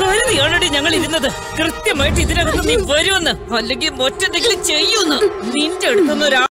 കരുതിയാണടി ഞങ്ങൾ ഇരുന്നത് കൃത്യമായിട്ട് ഇതിനകത്ത് നീ വരുമെന്ന് അല്ലെങ്കിൽ മറ്റെന്തെങ്കിലും ചെയ്യുന്നു നിന്റെ അടുത്തുനിന്ന് ഒരാ